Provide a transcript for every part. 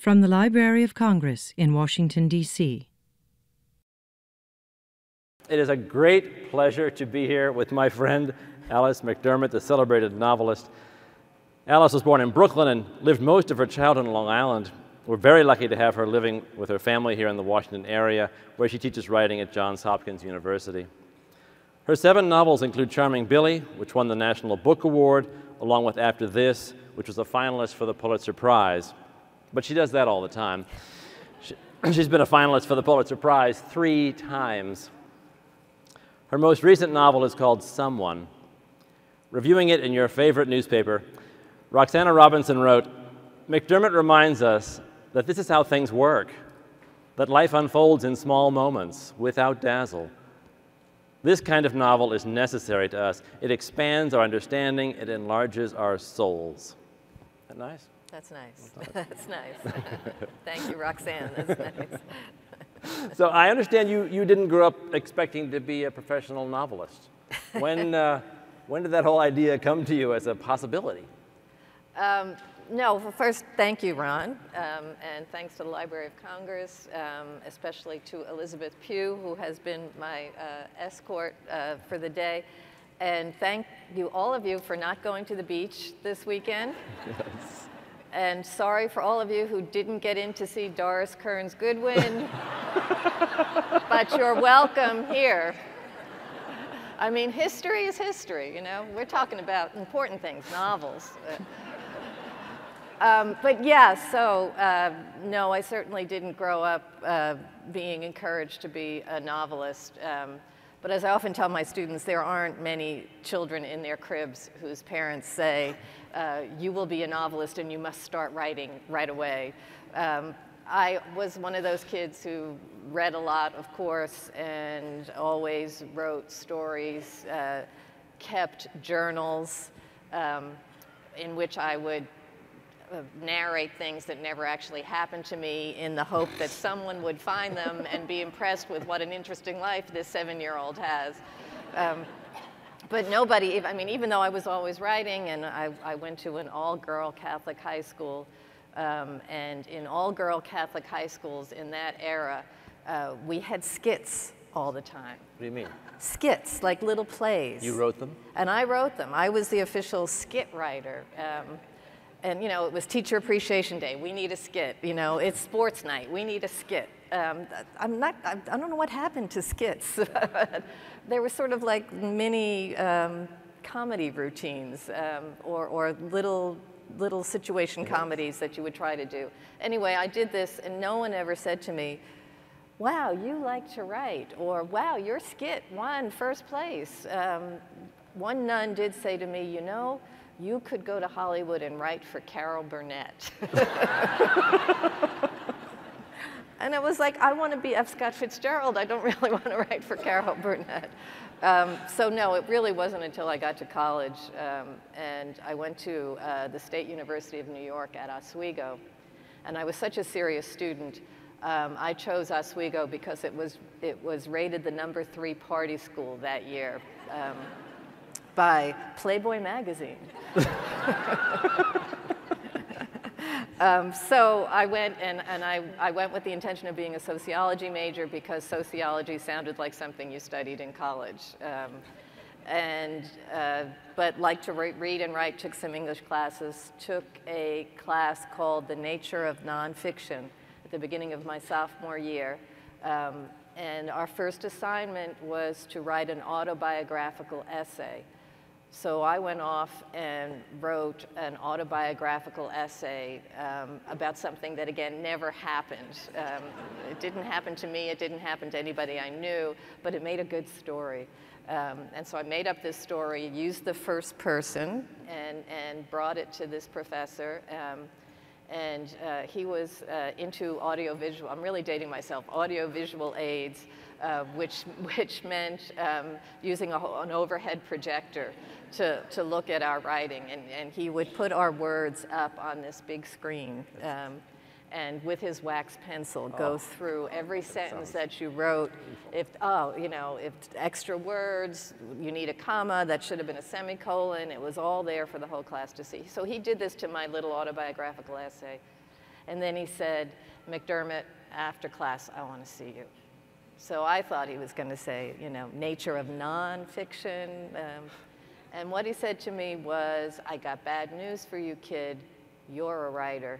From the Library of Congress in Washington, D.C. It is a great pleasure to be here with my friend Alice McDermott, the celebrated novelist. Alice was born in Brooklyn and lived most of her childhood on Long Island. We're very lucky to have her living with her family here in the Washington area, where she teaches writing at Johns Hopkins University. Her seven novels include Charming Billy, which won the National Book Award, along with After This, which was a finalist for the Pulitzer Prize. But she does that all the time. She, has been a finalist for the Pulitzer Prize three times. Her most recent novel is called Someone. Reviewing it in your favorite newspaper, Roxana Robinson wrote, McDermott reminds us that this is how things work, that life unfolds in small moments without dazzle. This kind of novel is necessary to us. It expands our understanding, it enlarges our souls. Isn't that nice? That's nice. That's nice. Thank you, Roxanne. That's nice. so I understand you, you didn't grow up expecting to be a professional novelist. When, uh, when did that whole idea come to you as a possibility? Um, no, well, first, thank you, Ron, um, and thanks to the Library of Congress, um, especially to Elizabeth Pugh, who has been my uh, escort uh, for the day. And thank you, all of you, for not going to the beach this weekend. And sorry for all of you who didn't get in to see Doris Kearns Goodwin, but you're welcome here. I mean, history is history, you know? We're talking about important things, novels. Um, but yeah, so uh, no, I certainly didn't grow up uh, being encouraged to be a novelist. Um, but as I often tell my students, there aren't many children in their cribs whose parents say, uh, you will be a novelist and you must start writing right away. Um, I was one of those kids who read a lot, of course, and always wrote stories, uh, kept journals um, in which I would narrate things that never actually happened to me in the hope that someone would find them and be impressed with what an interesting life this seven-year-old has. Um, but nobody, I mean, even though I was always writing and I, I went to an all-girl Catholic high school, um, and in all-girl Catholic high schools in that era, uh, we had skits all the time. What do you mean? Skits, like little plays. You wrote them? And I wrote them. I was the official skit writer. Um, and you know, it was Teacher Appreciation Day. We need a skit. You know, it's sports night. We need a skit. Um, I'm not. I, I, don't know what happened to skits. there were sort of like mini um, comedy routines um, or, or little little situation comedies that you would try to do. Anyway, I did this, and no one ever said to me, "Wow, you like to write," or "Wow, your skit won first place." Um, one nun did say to me, "You know." You could go to Hollywood and write for Carol Burnett. and it was like, I want to be F. Scott Fitzgerald. I don't really want to write for Carol Burnett. Um, so no, it really wasn't until I got to college um, and I went to uh, the State University of New York at Oswego. And I was such a serious student. Um, I chose Oswego because it was, it was rated the number three party school that year. By Playboy magazine. um, so I went and, and I, I went with the intention of being a sociology major because sociology sounded like something you studied in college. Um, and, uh, but liked to re read and write, took some English classes, took a class called The Nature of Nonfiction at the beginning of my sophomore year. Um, and our first assignment was to write an autobiographical essay. So I went off and wrote an autobiographical essay um, about something that, again, never happened. Um, it didn't happen to me, it didn't happen to anybody I knew, but it made a good story. Um, and so I made up this story, used the first person, and, and brought it to this professor. Um, and uh, he was uh, into audiovisual, I'm really dating myself, audiovisual aids, uh, which, which meant um, using a, an overhead projector to, to look at our writing. And, and he would put our words up on this big screen. Um, and with his wax pencil go oh, through every sentence that you wrote. If, oh, you know, if extra words, you need a comma, that should have been a semicolon. It was all there for the whole class to see. So he did this to my little autobiographical essay. And then he said, McDermott, after class, I want to see you. So I thought he was going to say, you know, nature of nonfiction. Um, and what he said to me was, I got bad news for you, kid. You're a writer,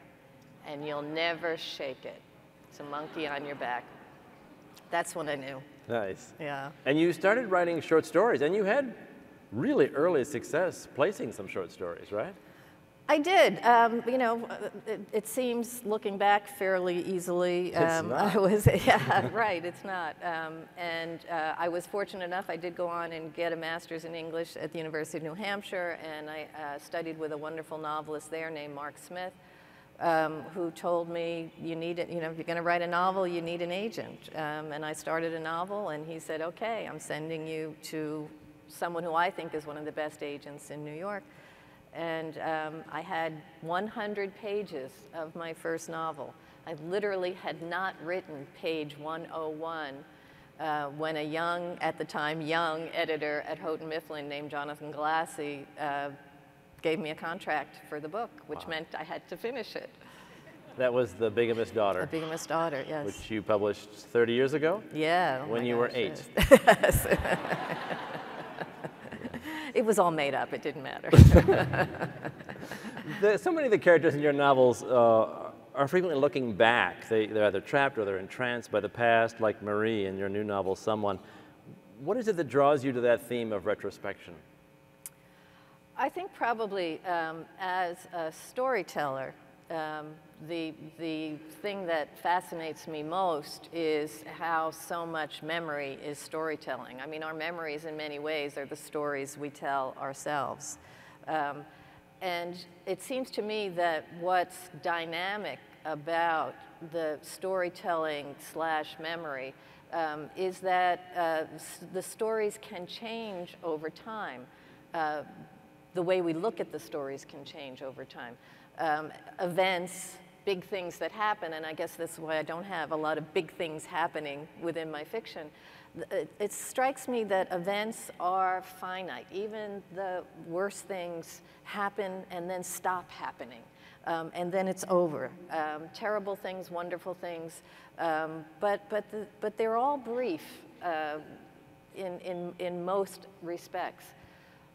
and you'll never shake it. It's a monkey on your back. That's when I knew. Nice. Yeah. And you started writing short stories, and you had really early success placing some short stories, right? I did. Um, you know, uh, it, it, seems looking back fairly easily. Um, I was, yeah, right. It's not. Um, and uh, I was fortunate enough. I did go on and get a master's in English at the University of New Hampshire, and I uh, studied with a wonderful novelist there named Mark Smith, um, who told me, "You need it. You know, if you're going to write a novel, you need an agent." Um, and I started a novel, and he said, "Okay, I'm sending you to someone who I think is one of the best agents in New York." And um, I had 100 pages of my first novel. I literally had not written page 101 uh, when a young, at the time, young editor at Houghton Mifflin named Jonathan Galassi uh, gave me a contract for the book, which wow. meant I had to finish it. That was The Bigamist Daughter. The Bigamist Daughter, yes. Which you published 30 years ago? Yeah. Oh when you gosh, were eight. Yes. it was all made up. It didn't matter. the, so many of the characters in your novels uh, are frequently looking back. They, they're either trapped or they're entranced by the past, like Marie in your new novel, Someone. What is it that draws you to that theme of retrospection? I think probably um, as a storyteller, um, the, the thing that fascinates me most is how so much memory is storytelling. I mean, our memories in many ways are the stories we tell ourselves. Um, and it seems to me that what's dynamic about the storytelling slash memory um, is that uh, the stories can change over time. Uh, the way we look at the stories can change over time. Um, events big things that happen, and I guess that's why I don't have a lot of big things happening within my fiction. It, it strikes me that events are finite. Even the worst things happen and then stop happening. Um, and then it's over. Um, terrible things, wonderful things, um, but, but, the, but they're all brief uh, in, in, in most respects.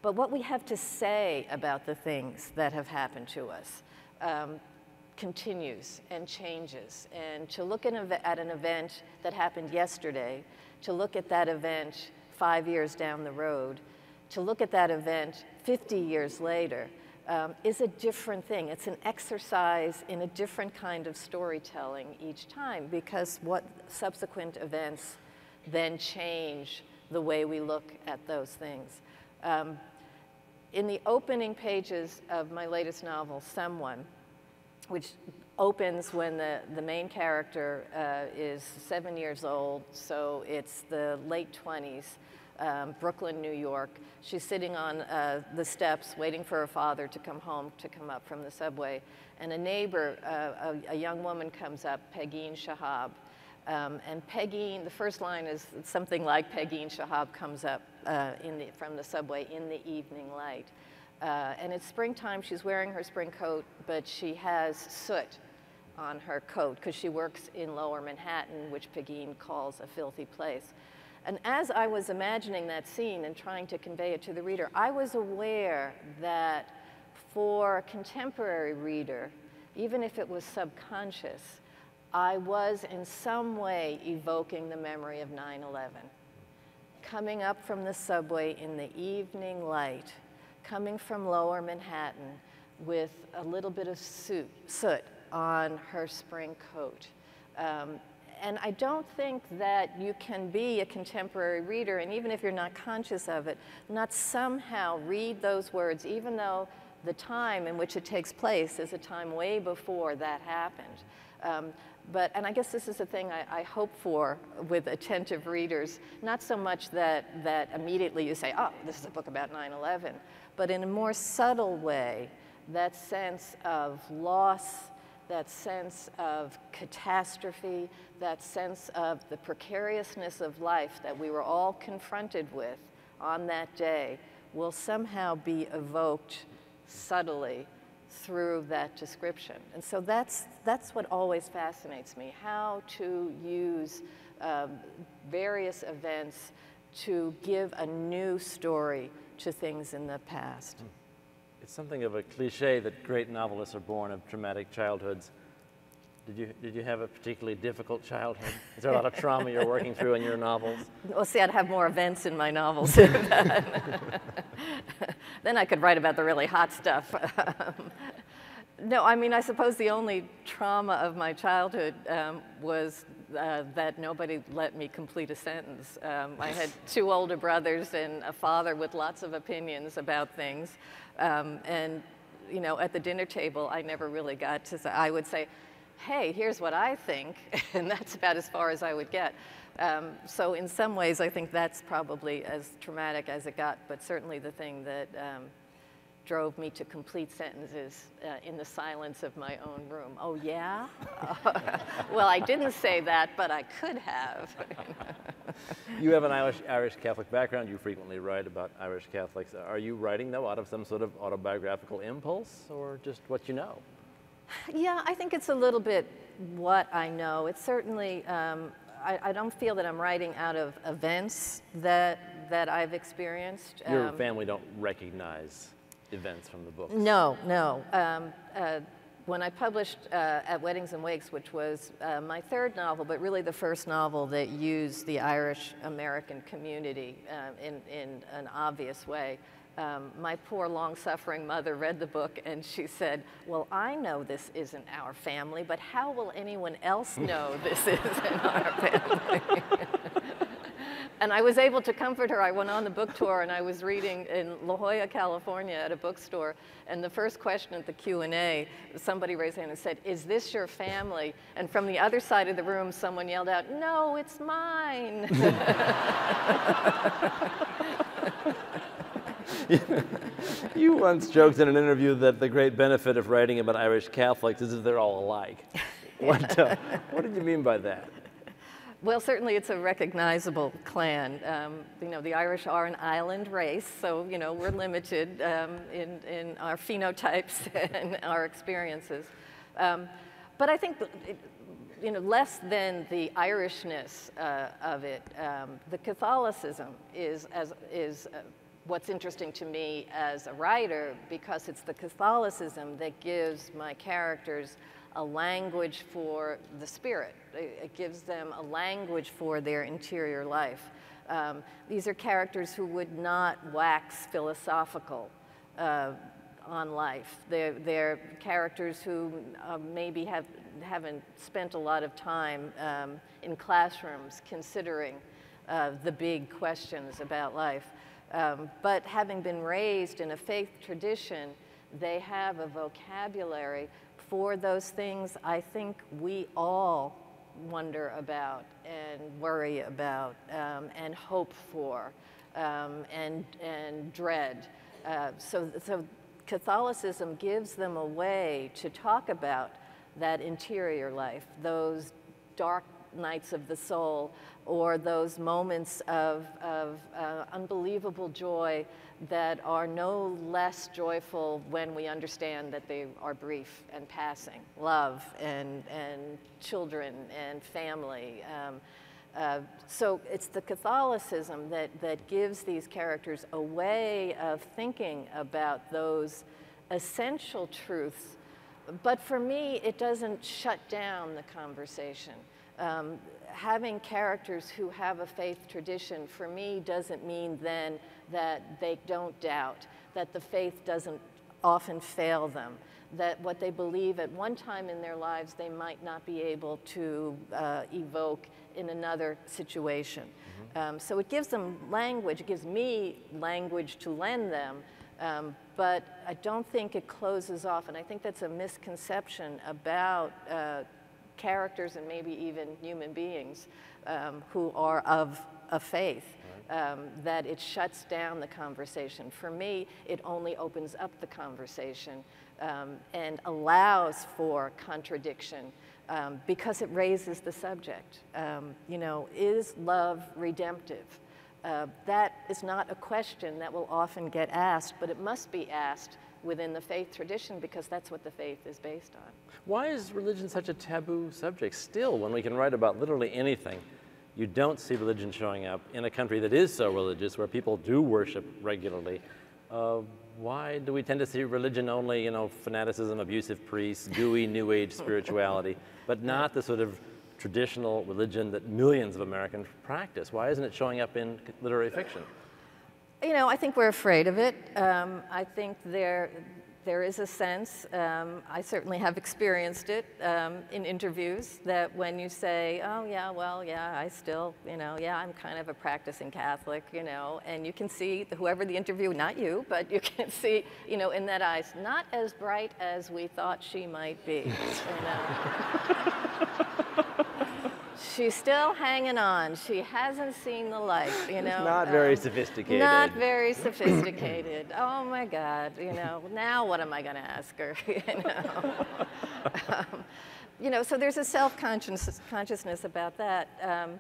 But what we have to say about the things that have happened to us, um, continues and changes. And to look at an event that happened yesterday, to look at that event five years down the road, to look at that event 50 years later, um, is a different thing. It's an exercise in a different kind of storytelling each time because what subsequent events then change the way we look at those things. Um, in the opening pages of my latest novel, Someone, which opens when the, the main character uh, is seven years old, so it's the late 20s, um, Brooklyn, New York. She's sitting on uh, the steps waiting for her father to come home to come up from the subway. And a neighbor, uh, a, a, young woman comes up, Pegeen Chehab. Um, and Pegeen, the first line is something like Pegeen Chehab comes up uh, the, from the subway in the evening light. Uh, and it's springtime, she's wearing her spring coat, but she has soot on her coat because she works in lower Manhattan, which Pegeen calls a filthy place. And as I was imagining that scene and trying to convey it to the reader, I was aware that for a contemporary reader, even if it was subconscious, I was in some way evoking the memory of 9 11. Coming up from the subway in the evening light, coming from lower Manhattan with a little bit of soot, soot on her spring coat. Um, and I don't think that you can be a contemporary reader, and even if you're not conscious of it, not somehow read those words, even though the time in which it takes place is a time way before that happened. Um, but, and I guess this is the thing I, I, hope for with attentive readers, not so much that, that immediately you say, oh, this is a book about 9 11, but in a more subtle way, that sense of loss, that sense of catastrophe, that sense of the precariousness of life that we were all confronted with on that day will somehow be evoked subtly through that description. And so that's, that's what always fascinates me, how to use um, various events to give a new story to things in the past. Hmm. It's something of a cliche that great novelists are born of traumatic childhoods. Did you, did you have a particularly difficult childhood? Is there a lot of trauma you're working through in your novels? Well, see, I'd have more events in my novels. then I could write about the really hot stuff. no, I mean, I suppose the only trauma of my childhood um, was uh, that nobody let me complete a sentence. Um, I had two older brothers and a father with lots of opinions about things. Um, and, you know, at the dinner table, I never really got to say, I would say, hey, here's what I think, and that's about as far as I would get. Um, so in some ways, I think that's probably as traumatic as it got, but certainly the thing that um, drove me to complete sentences uh, in the silence of my own room. Oh, yeah? well, I didn't say that, but I could have. you have an Irish, Irish Catholic background. You frequently write about Irish Catholics. Are you writing, though, out of some sort of autobiographical impulse or just what you know? Yeah, I think it's a little bit what I know. It's certainly, um, I, I, don't feel that I'm writing out of events that, that I've experienced. Your um, family don't recognize events from the book? No, no. Um, uh, when I published uh, At Weddings and Wakes, which was uh, my third novel, but really the first novel that used the Irish American community uh, in, in an obvious way, um, my poor long-suffering mother read the book and she said, well, I know this isn't our family, but how will anyone else know this isn't our family? and I was able to comfort her. I went on the book tour and I was reading in La Jolla, California at a bookstore. And the first question at the Q&A, somebody raised their hand and said, is this your family? And from the other side of the room, someone yelled out, no, it's mine. you once joked in an interview that the great benefit of writing about Irish Catholics is that they're all alike. What, uh, what did you mean by that? Well, certainly it's a recognizable clan. Um, you know, the Irish are an island race, so, you know, we're limited um, in, in our phenotypes and our experiences. Um, but I think, you know, less than the Irishness uh, of it, um, the Catholicism is, as, is uh, what's interesting to me as a writer because it's the Catholicism that gives my characters a language for the spirit. It gives them a language for their interior life. Um, these are characters who would not wax philosophical uh, on life. They're, they're characters who uh, maybe have, haven't spent a lot of time um, in classrooms considering uh, the big questions about life. Um, but having been raised in a faith tradition, they have a vocabulary for those things I think we all wonder about and worry about um, and hope for um, and, and dread. Uh, so, so Catholicism gives them a way to talk about that interior life, those dark nights of the soul, or those moments of, of uh, unbelievable joy that are no less joyful when we understand that they are brief and passing. Love and, and children and family. Um, uh, so it's the Catholicism that, that gives these characters a way of thinking about those essential truths. But for me, it doesn't shut down the conversation. Um, having characters who have a faith tradition for me doesn't mean then that they don't doubt, that the faith doesn't often fail them, that what they believe at one time in their lives they might not be able to uh, evoke in another situation. Mm -hmm. um, so it gives them language, it gives me language to lend them, um, but I don't think it closes off, and I think that's a misconception about uh, characters and maybe even human beings um, who are of a faith. Um, that it shuts down the conversation. For me, it only opens up the conversation um, and allows for contradiction um, because it raises the subject. Um, you know, is love redemptive? Uh, that is not a question that will often get asked, but it must be asked within the faith tradition because that's what the faith is based on. Why is religion such a taboo subject still when we can write about literally anything? You don't see religion showing up in a country that is so religious, where people do worship regularly. Uh, why do we tend to see religion only, you know, fanaticism, abusive priests, gooey New Age spirituality, but not the sort of traditional religion that millions of Americans practice? Why isn't it showing up in literary fiction? You know, I think we're afraid of it. Um, I think there, there is a sense, um, I certainly have experienced it um, in interviews, that when you say, oh, yeah, well, yeah, I still, you know, yeah, I'm kind of a practicing Catholic, you know, and you can see whoever the interview, not you, but you can see, you know, in that eyes, not as bright as we thought she might be. You know? she's still hanging on. She hasn't seen the light, you know. not very um, sophisticated. Not very sophisticated. oh my God, you know. Now what am I going to ask her? you know. um, you know, so there's a self-consciousness consciousness about that. Um,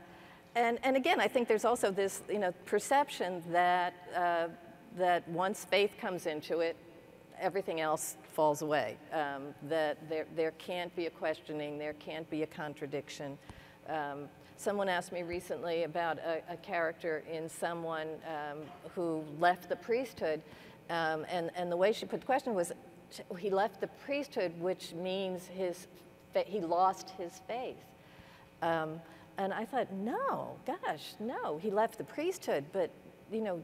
and, and again, I think there's also this, you know, perception that, uh, that once faith comes into it, everything else falls away. Um, that there, there can't be a questioning, there can't be a contradiction. Um, someone asked me recently about a, a character in someone um, who left the priesthood, um, and, and the way she put the question was, he left the priesthood, which means his, he lost his faith. Um, and I thought, no, gosh, no, he left the priesthood, but, you know,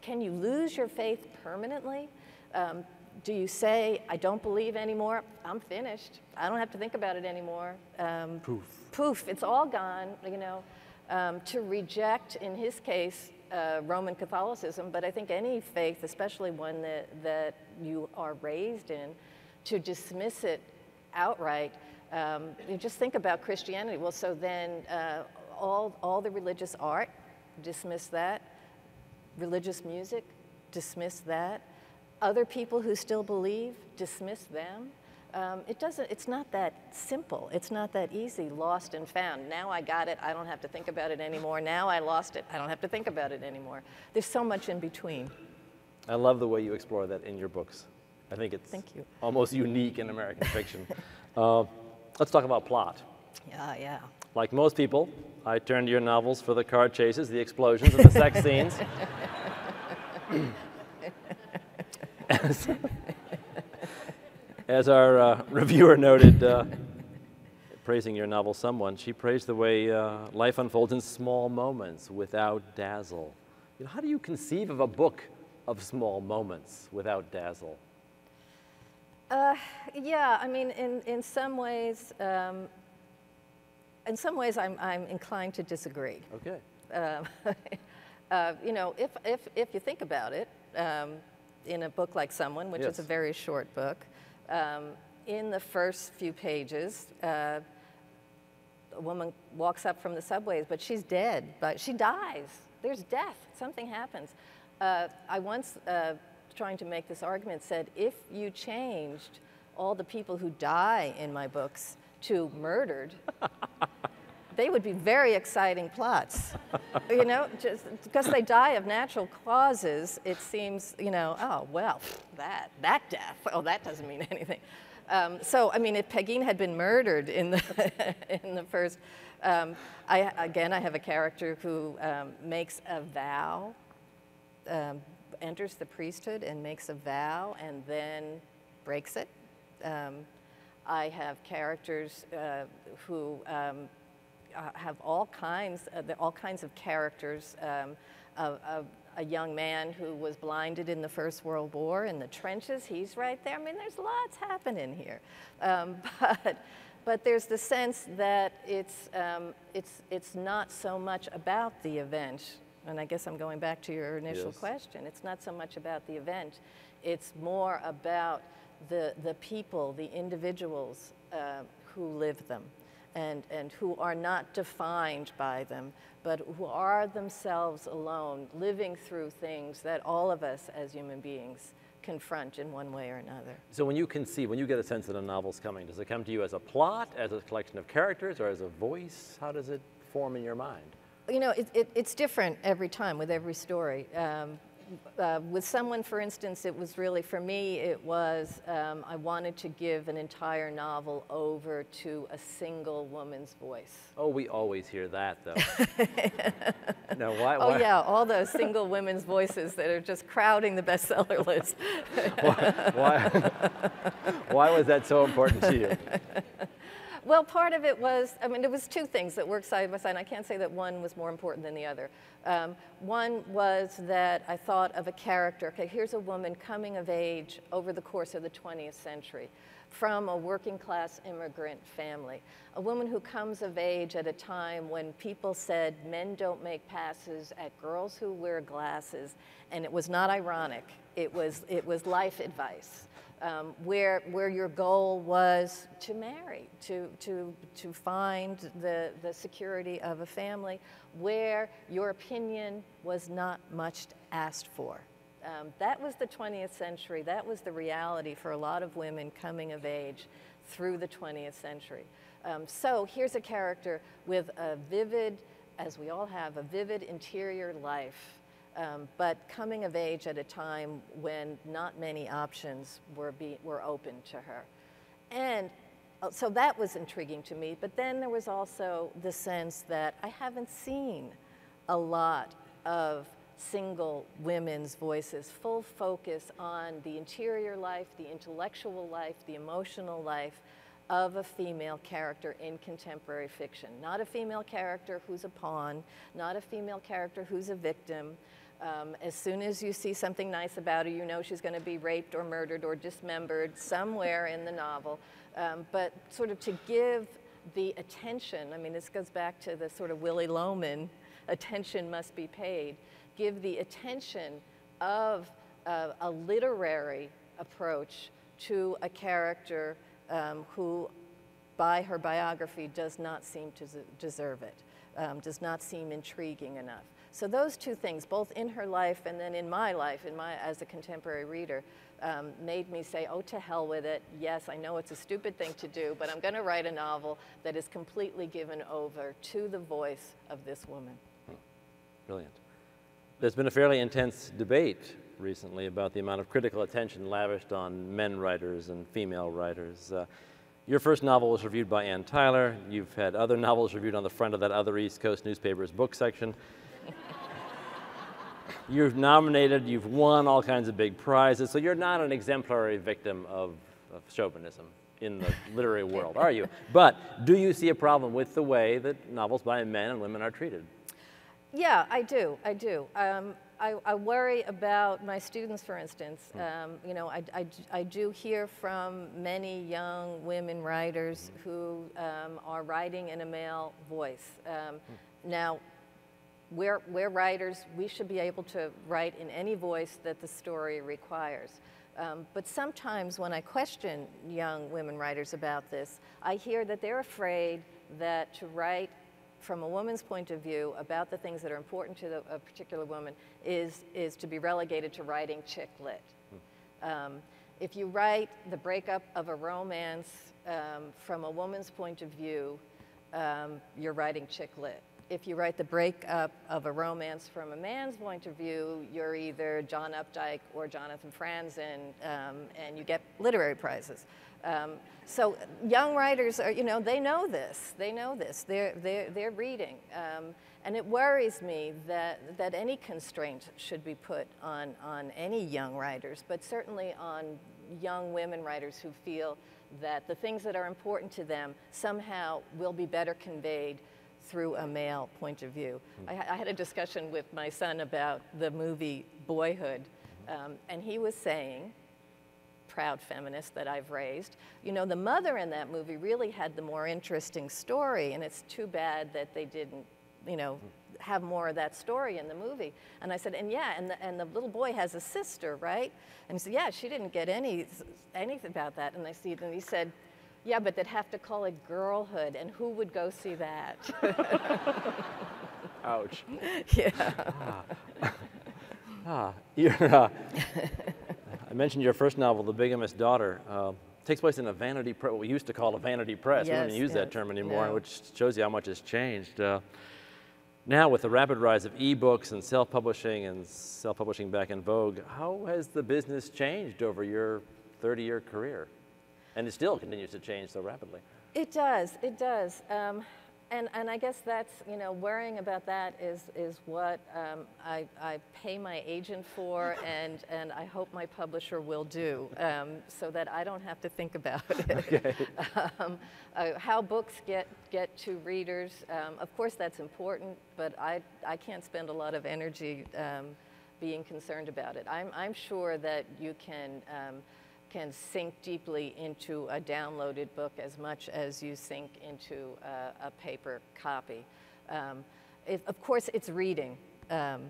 can you lose your faith permanently? Um, do you say, I don't believe anymore? I'm finished. I don't have to think about it anymore. Um, poof. Poof, it's all gone, you know. Um, to reject, in his case, uh, Roman Catholicism, but I think any faith, especially one that, that you are raised in, to dismiss it outright. Um, you just think about Christianity. Well, so then uh, all, all the religious art, dismiss that. Religious music, dismiss that other people who still believe, dismiss them. Um, it doesn't, it's not that simple. It's not that easy, lost and found. Now I got it, I don't have to think about it anymore. Now I lost it, I don't have to think about it anymore. There's so much in between. I love the way you explore that in your books. I think it's Thank you. almost unique in American fiction. Uh, let's talk about plot. Yeah, yeah. Like most people, I turn to your novels for the car chases, the explosions, and the sex scenes. as, our uh, reviewer noted, uh, praising your novel, Someone, she praised the way uh, life unfolds in small moments without dazzle. You know, how do you conceive of a book of small moments without dazzle? Uh, yeah, I mean, in, in some ways, um, in some ways, I'm, I'm inclined to disagree. Okay. Um, uh, you know, if, if, if you think about it, um, in a book like Someone, which yes. is a very short book, um, in the first few pages, uh, a woman walks up from the subways, but she's dead, but she dies. There's death, something happens. Uh, I once, uh, trying to make this argument, said if you changed all the people who die in my books to murdered, they would be very exciting plots. you know, just because they die of natural causes, it seems, you know, oh, well, that, that death, oh, that doesn't mean anything. Um, so, I mean, if Pegeen had been murdered in the, in the first, um, I, again, I have a character who um, makes a vow, um, enters the priesthood and makes a vow and then breaks it. Um, I have characters uh, who um, uh, have all kinds, uh, all kinds of characters. Um, of, of a young man who was blinded in the First World War in the trenches, he's right there. I mean, there's lots happening here. Um, but, but there's the sense that it's, um, it's, it's not so much about the event. And I guess I'm going back to your initial yes. question. It's not so much about the event. It's more about the, the people, the individuals uh, who live them and, and who are not defined by them, but who are themselves alone, living through things that all of us as human beings confront in one way or another. So when you conceive, when you get a sense that a novel's coming, does it come to you as a plot, as a collection of characters, or as a voice? How does it form in your mind? You know, it, it, it's different every time with every story. Um, uh, with someone, for instance, it was really, for me, it was, um, I wanted to give an entire novel over to a single woman's voice. Oh, we always hear that, though. no, why, Oh, yeah, all those single women's voices that are just crowding the bestseller list. why, why was that so important to you? Well, part of it was, I mean, it was two things that worked side by side. I can't say that one was more important than the other. Um, one was that I thought of a character. Okay, here's a woman coming of age over the course of the 20th century from a working class immigrant family. A woman who comes of age at a time when people said men don't make passes at girls who wear glasses. And it was not ironic, it was, it was life advice um, where, where your goal was to marry, to, to, to find the, the security of a family, where your opinion was not much asked for. Um, that was the 20th century. That was the reality for a lot of women coming of age through the 20th century. Um, so here's a character with a vivid, as we all have, a vivid interior life um, but coming of age at a time when not many options were, be, were open to her. And uh, so that was intriguing to me, but then there was also the sense that I haven't seen a lot of single women's voices, full focus on the interior life, the intellectual life, the emotional life of a female character in contemporary fiction. Not a female character who's a pawn, not a female character who's a victim, um, as soon as you see something nice about her, you know she's going to be raped or murdered or dismembered somewhere in the novel. Um, but sort of to give the attention, I mean, this goes back to the sort of Willy Loman, attention must be paid. Give the attention of uh, a literary approach to a character um, who, by her biography, does not seem to deserve it, um, does not seem intriguing enough. So those two things, both in her life and then in my life, in my as a contemporary reader, um, made me say, "Oh, to hell with it! Yes, I know it's a stupid thing to do, but I'm going to write a novel that is completely given over to the voice of this woman." Hmm. Brilliant. There's been a fairly intense debate recently about the amount of critical attention lavished on men writers and female writers. Uh, your first novel was reviewed by Anne Tyler. You've had other novels reviewed on the front of that other East Coast newspaper's book section. You've nominated, you've won all kinds of big prizes, so you're not an exemplary victim of, of chauvinism in the literary world, are you? But do you see a problem with the way that novels by men and women are treated? Yeah, I do. I do. Um, I, I, worry about my students, for instance. Hmm. Um, you know, I, I, I, do hear from many young women writers hmm. who um, are writing in a male voice. Um, hmm. Now, we're, we're writers, we should be able to write in any voice that the story requires. Um, but sometimes when I question young women writers about this, I hear that they're afraid that to write from a woman's point of view about the things that are important to the, a particular woman is, is to be relegated to writing chick lit. Hmm. Um, if you write the breakup of a romance um, from a woman's point of view, um, you're writing chick lit if you write the breakup of a romance from a man's point of view, you're either John Updike or Jonathan Franzen, um, and you get literary prizes. Um, so young writers are, you know, they know this. They know this. They're, they're, they're reading. Um, and it worries me that, that any constraint should be put on, on any young writers, but certainly on young women writers who feel that the things that are important to them somehow will be better conveyed through a male point of view. Hmm. I, I, had a discussion with my son about the movie Boyhood, um, and he was saying, proud feminist that I've raised, you know, the mother in that movie really had the more interesting story, and it's too bad that they didn't, you know, hmm. have more of that story in the movie. And I said, and yeah, and the, and the little boy has a sister, right? And he said, yeah, she didn't get any anything about that. And I said, and he said, yeah, but they'd have to call it girlhood, and who would go see that? Ouch. Yeah. Ah. ah uh, I mentioned your first novel, The Bigamist Daughter. Uh, takes place in a vanity press, what we used to call a vanity press. Yes, we don't even use yes. that term anymore, no. which shows you how much has changed. Uh, Now, with the rapid rise of ebooks and self publishing and self publishing back in vogue, how has the business changed over your 30 year career? And it still continues to change so rapidly. It does, it does. Um, and, and I guess that's, you know, worrying about that is, is what um, I, I pay my agent for and, and I hope my publisher will do um, so that I don't have to think about it. Okay. um, uh, how books get, get to readers, um, of course that's important, but I, I can't spend a lot of energy um, being concerned about it. I'm, I'm sure that you can um, can sink deeply into a downloaded book as much as you sink into a, a paper copy. Um, it, of course, it's reading um,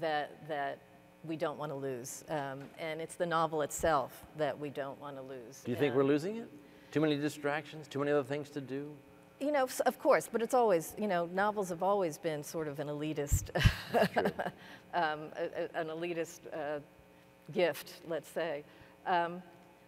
that, that we don't want to lose. Um, and it's the novel itself that we don't want to lose. Do you think we're losing it? Too many distractions? Too many other things to do? You know, of course, but it's always, you know, novels have always been sort of an elitist, um, a, a, an elitist uh, gift, let's say. Um,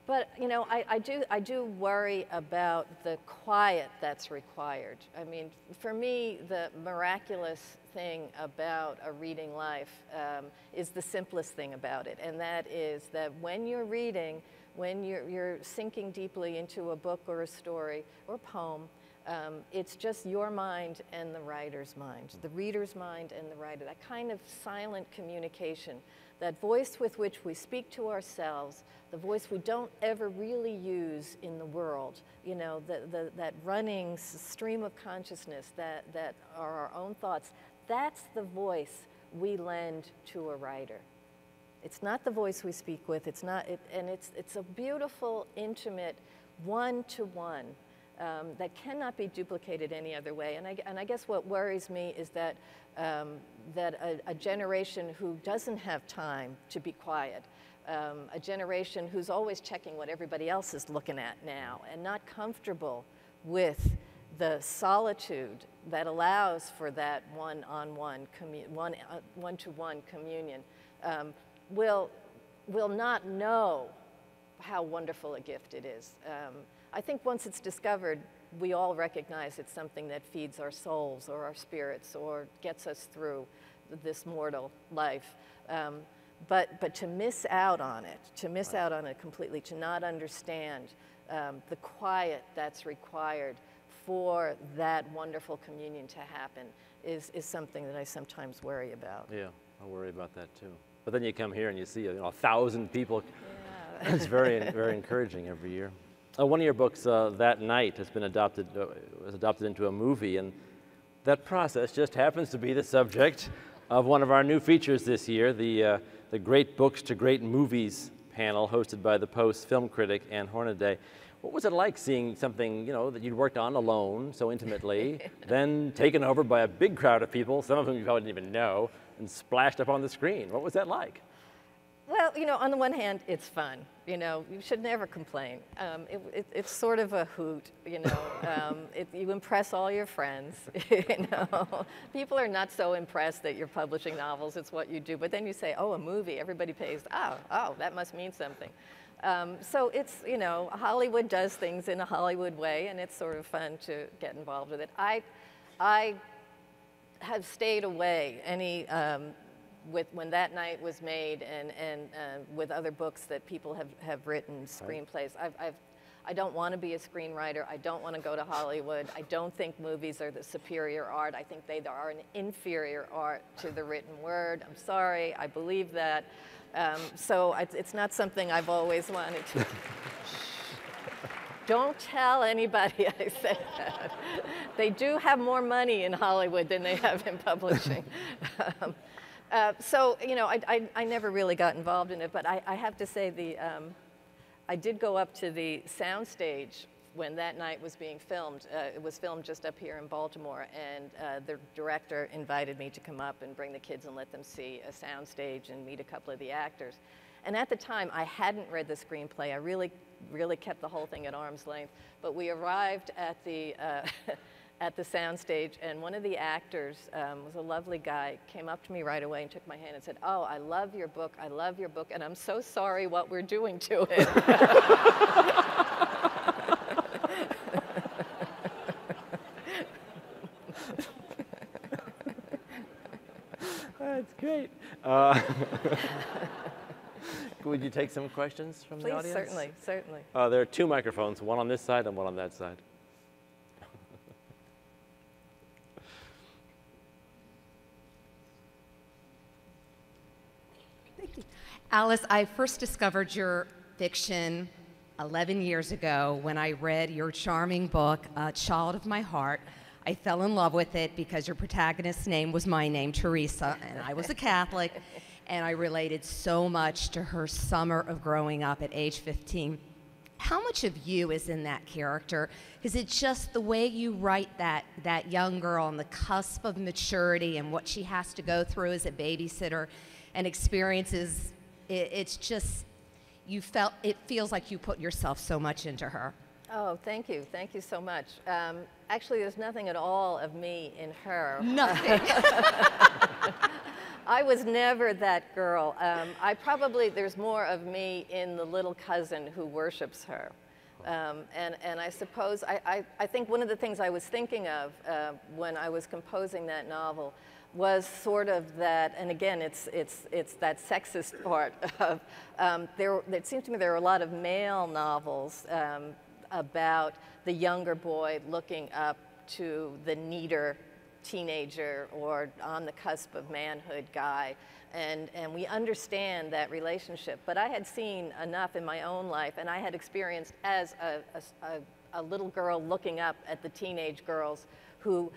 but you know, I, I, do I do worry about the quiet that's required. I mean, for me, the miraculous thing about a reading life um, is the simplest thing about it, and that is that when you're reading, when you're, you're sinking deeply into a book or a story or poem, um, it's just your mind and the writer's mind, the reader's mind and the writer, that kind of silent communication that voice with which we speak to ourselves, the voice we don't ever really use in the world, you know, the, the, that running stream of consciousness that, that are our own thoughts, that's the voice we lend to a writer. It's not the voice we speak with, it's not, it, and it's, it's a beautiful, intimate, one-to-one um, that cannot be duplicated any other way. And I, and I guess what worries me is that, um, that a, a, generation who doesn't have time to be quiet, um, a generation who's always checking what everybody else is looking at now and not comfortable with the solitude that allows for that one-on-one, one, uh, one-to-one communion, um, will, will not know how wonderful a gift it is. Um, I think once it's discovered, we all recognize it's something that feeds our souls or our spirits or gets us through this mortal life. Um, but, but to miss out on it, to miss out on it completely, to not understand um, the quiet that's required for that wonderful communion to happen is, is something that I sometimes worry about. Yeah, I worry about that too. But then you come here and you see you know, a thousand people. Yeah. it's very, very encouraging every year. Uh, one of your books, uh, That Night, has been adopted, uh, was adopted into a movie, and that process just happens to be the subject of one of our new features this year, the, uh, the Great Books to Great Movies panel hosted by the Post film critic Ann Hornaday. What was it like seeing something, you know, that you'd worked on alone so intimately, then taken over by a big crowd of people, some of whom you probably didn't even know, and splashed up on the screen? What was that like? Well, you know, on the one hand, it's fun. You know, you should never complain. Um, it, it, it's sort of a hoot, you know. Um, it, you impress all your friends, you know. People are not so impressed that you're publishing novels, it's what you do. But then you say, oh, a movie, everybody pays, oh, oh, that must mean something. Um, so it's, you know, Hollywood does things in a Hollywood way, and it's sort of fun to get involved with it. I, I have stayed away any um, with when that night was made and, and uh, with other books that people have, have written, screenplays. I've, I've, I don't want to be a screenwriter. I don't want to go to Hollywood. I don't think movies are the superior art. I think they are an inferior art to the written word. I'm sorry, I believe that. Um, so it's, it's not something I've always wanted to. Don't tell anybody I said that. They do have more money in Hollywood than they have in publishing. um, uh, so, you know, I, I, I, never really got involved in it, but I, I have to say the, um, I did go up to the soundstage when that night was being filmed. Uh, it was filmed just up here in Baltimore, and uh, the director invited me to come up and bring the kids and let them see a soundstage and meet a couple of the actors. And at the time, I hadn't read the screenplay. I really, really kept the whole thing at arm's length. But we arrived at the uh, at the soundstage, and one of the actors um, was a lovely guy, came up to me right away and took my hand and said, oh, I love your book, I love your book, and I'm so sorry what we're doing to it. That's great. Uh, would you take some questions from Please, the audience? Please, certainly, certainly. Uh, there are two microphones, one on this side and one on that side. Thank you. Alice, I first discovered your fiction 11 years ago when I read your charming book, A Child of My Heart. I fell in love with it because your protagonist's name was my name, Teresa, and I was a Catholic, and I related so much to her summer of growing up at age 15. How much of you is in that character? Is it just the way you write that, that young girl on the cusp of maturity and what she has to go through as a babysitter and experiences? It, it's just, you felt, it feels like you put yourself so much into her. Oh, thank you. Thank you so much. Um, actually, there's nothing at all of me in her. Nothing. I was never that girl. Um, I probably, there's more of me in the little cousin who worships her. Um, and, and I suppose, I, I, I think one of the things I was thinking of uh, when I was composing that novel was sort of that, and again, it's, it's, it's that sexist part of, um, there, it seems to me there are a lot of male novels um, about the younger boy looking up to the neater teenager or on the cusp of manhood guy. And, and we understand that relationship. But I had seen enough in my own life, and I had experienced as a, a, a little girl looking up at the teenage girls who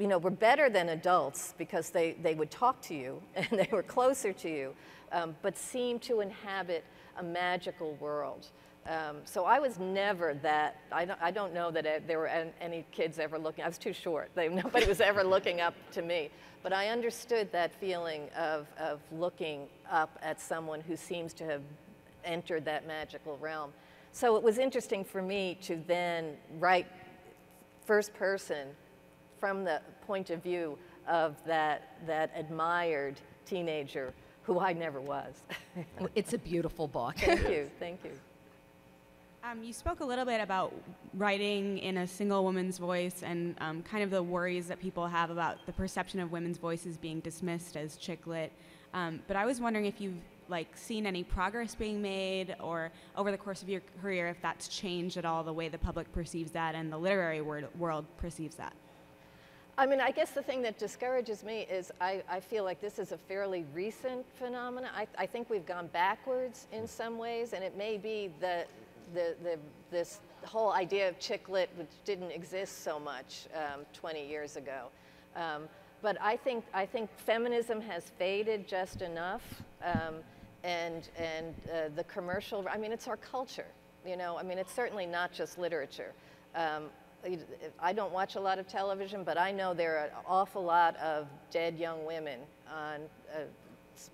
you know, were better than adults because they, they would talk to you and they were closer to you, um, but seemed to inhabit a magical world. Um, so I was never that. I don't, I don't know that I, there were any kids ever looking. I was too short. They, nobody was ever looking up to me. But I understood that feeling of, of looking up at someone who seems to have entered that magical realm. So it was interesting for me to then write first person from the point of view of that, that admired teenager who I never was. it's a beautiful book. thank you, thank you. Um, you spoke a little bit about writing in a single woman's voice and um, kind of the worries that people have about the perception of women's voices being dismissed as chick lit. Um, but I was wondering if you've like seen any progress being made, or over the course of your career, if that's changed at all the way the public perceives that and the literary world perceives that. I mean, I guess the thing that discourages me is I, I feel like this is a fairly recent phenomenon. I, I think we've gone backwards in some ways, and it may be the, the, this whole idea of chick lit, which didn't exist so much um, 20 years ago. Um, but I think, I think feminism has faded just enough. Um, and and uh, the commercial, I mean, it's our culture. You know, I mean, it's certainly not just literature. Um, I don't watch a lot of television, but I know there are an awful lot of dead young women on, uh,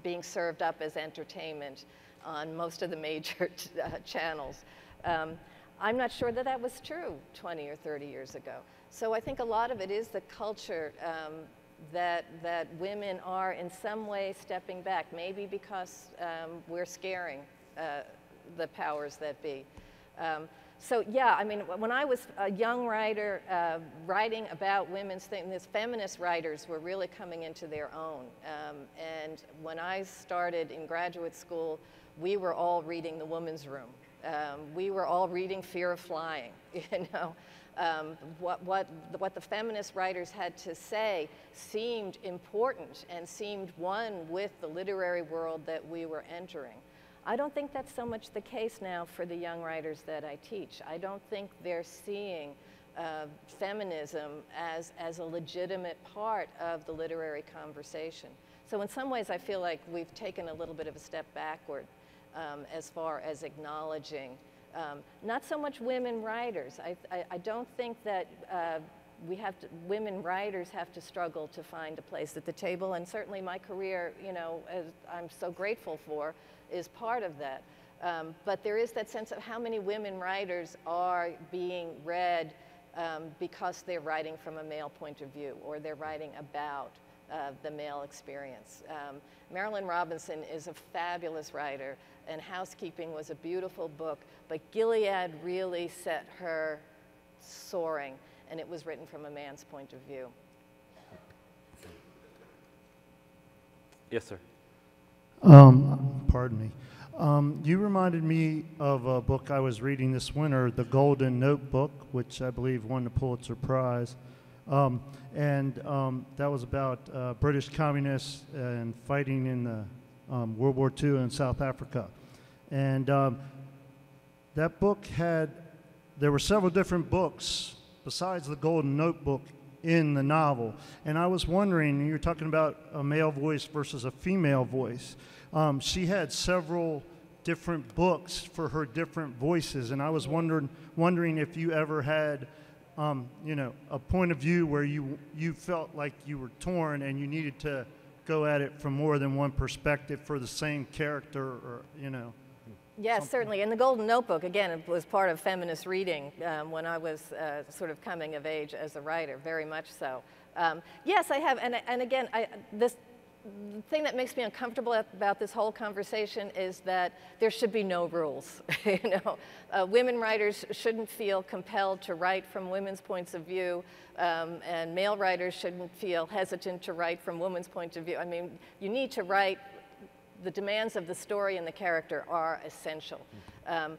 being served up as entertainment on most of the major uh, channels. Um, I'm not sure that that was true 20 or 30 years ago. So I think a lot of it is the culture um, that, that women are in some way stepping back, maybe because um, we're scaring uh, the powers that be. So yeah, I mean, when I was a young writer uh, writing about women's things, these feminist writers were really coming into their own. Um, and when I started in graduate school, we were all reading The Women's Room. Um, we were all reading Fear of Flying, you know. Um, what, what, what the feminist writers had to say seemed important and seemed one with the literary world that we were entering. I don't think that's so much the case now for the young writers that I teach. I don't think they're seeing uh, feminism as, as a legitimate part of the literary conversation. So in some ways I feel like we've taken a little bit of a step backward um, as far as acknowledging um, not so much women writers. I, I, I don't think that uh, we have to, women writers have to struggle to find a place at the table, and certainly my career, you know, I'm so grateful for, is part of that. Um, but there is that sense of how many women writers are being read um, because they're writing from a male point of view, or they're writing about uh, the male experience. Um, Marilynne Robinson is a fabulous writer, and Housekeeping was a beautiful book, but Gilead really set her soaring, and it was written from a man's point of view. Yes, sir. Um, pardon me. Um, you reminded me of a book I was reading this winter, The Golden Notebook, which I believe won the Pulitzer Prize. Um, and um, that was about uh, British communists and fighting in the um, World War II in South Africa. And um, that book had, there were several different books besides the Golden Notebook in the novel. And I was wondering, you're talking about a male voice versus a female voice. Um, she had several different books for her different voices, and I was wondering, wondering if you ever had, um, you know, a point of view where you you felt like you were torn and you needed to go at it from more than one perspective for the same character, or you know. Yes, certainly. And the Golden Notebook, again, it was part of feminist reading um, when I was uh, sort of coming of age as a writer, very much so. Um, yes, I have. And, and again, I, this, the thing that makes me uncomfortable about this whole conversation is that there should be no rules. you know, uh, women writers shouldn't feel compelled to write from women's points of view, um, and male writers shouldn't feel hesitant to write from women's point of view. I mean, you need to write the demands of the story and the character are essential. Um,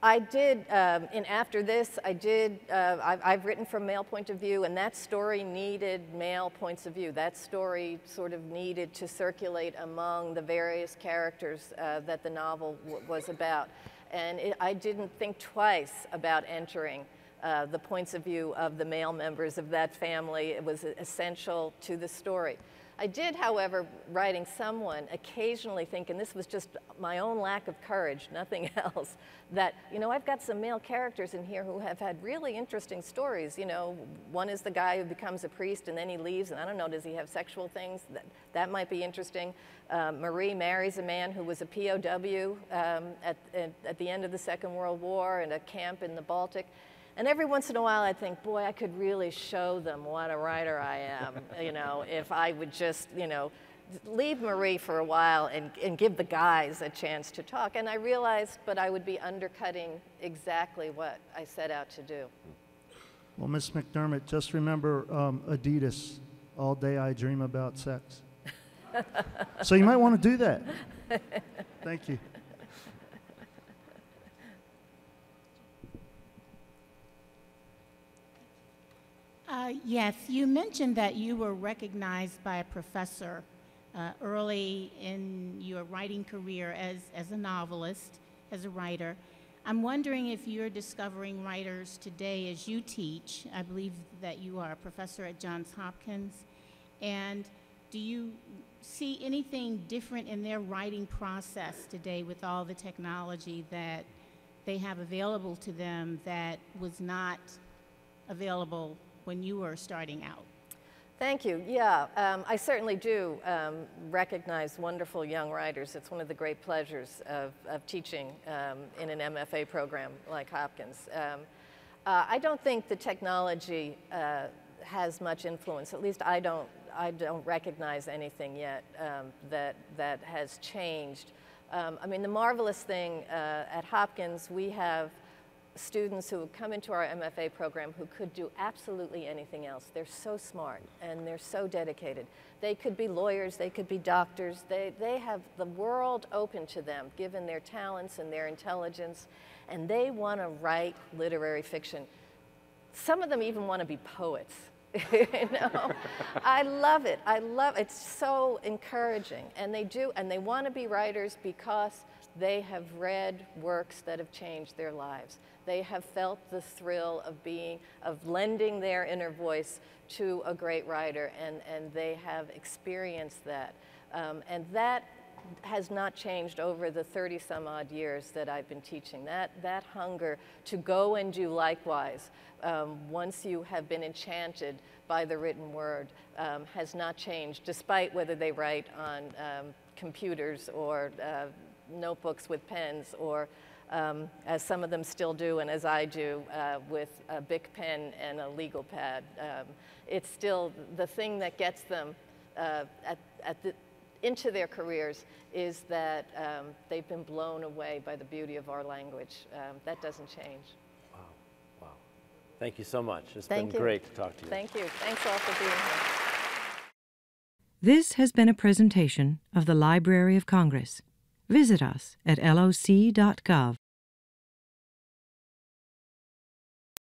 I did, um, and after this, I did, uh, I've, I've, written from male point of view, and that story needed male points of view. That story sort of needed to circulate among the various characters uh, that the novel was about. And it, I didn't think twice about entering uh, the points of view of the male members of that family. It was essential to the story. I did, however, writing someone, occasionally think, and this was just my own lack of courage, nothing else, that, you know, I've got some male characters in here who have had really interesting stories. You know, one is the guy who becomes a priest and then he leaves, and I don't know, does he have sexual things? That, that might be interesting. Um, Marie marries a man who was a POW um, at, at, at the end of the Second World War in a camp in the Baltic. And every once in a while, I think, boy, I could really show them what a writer I am, you know, if I would just, you know, leave Marie for a while and, and give the guys a chance to talk. And I realized, but I would be undercutting exactly what I set out to do. Well, Miss McDermott, just remember um, Adidas, all day I dream about sex. so you might want to do that. Thank you. Uh, yes, you mentioned that you were recognized by a professor uh, early in your writing career as, as a novelist, as a writer. I'm wondering if you're discovering writers today as you teach. I believe that you are a professor at Johns Hopkins. And do you see anything different in their writing process today with all the technology that they have available to them that was not available when you were starting out? Thank you. Yeah, um, I certainly do um, recognize wonderful young writers. It's one of the great pleasures of, of teaching um, in an MFA program like Hopkins. Um, uh, I don't think the technology uh, has much influence. At least I don't. I don't recognize anything yet um, that that has changed. Um, I mean, the marvelous thing uh, at Hopkins, we have students who come into our MFA program who could do absolutely anything else. They're so smart and they're so dedicated. They could be lawyers, they could be doctors. They, they have the world open to them given their talents and their intelligence, and they want to write literary fiction. Some of them even want to be poets. you know, I love it. I love it. It's so encouraging, and they do, and they want to be writers because they have read works that have changed their lives. They have felt the thrill of being, of lending their inner voice to a great writer, and, and they have experienced that. Um, and that has not changed over the 30 some odd years that I've been teaching. That, that hunger to go and do likewise um, once you have been enchanted by the written word um, has not changed, despite whether they write on um, computers or uh, notebooks with pens or um, as some of them still do and as I do uh, with a Bic pen and a legal pad. Um, it's still the thing that gets them uh, at, at the, into their careers is that um, they've been blown away by the beauty of our language. Um, that doesn't change. Wow, wow. Thank you so much. It's Thank been you. great to talk to you. Thank you. Thanks all for being here. This has been a presentation of the Library of Congress. Visit us at loc.gov.